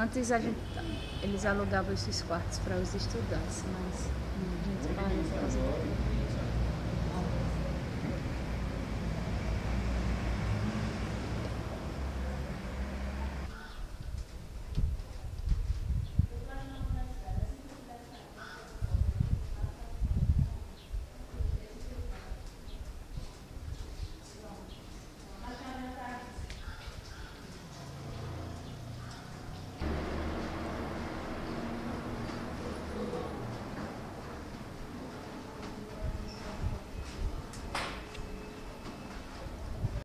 Antes a gente, eles alugavam esses quartos para os estudantes, mas a gente parou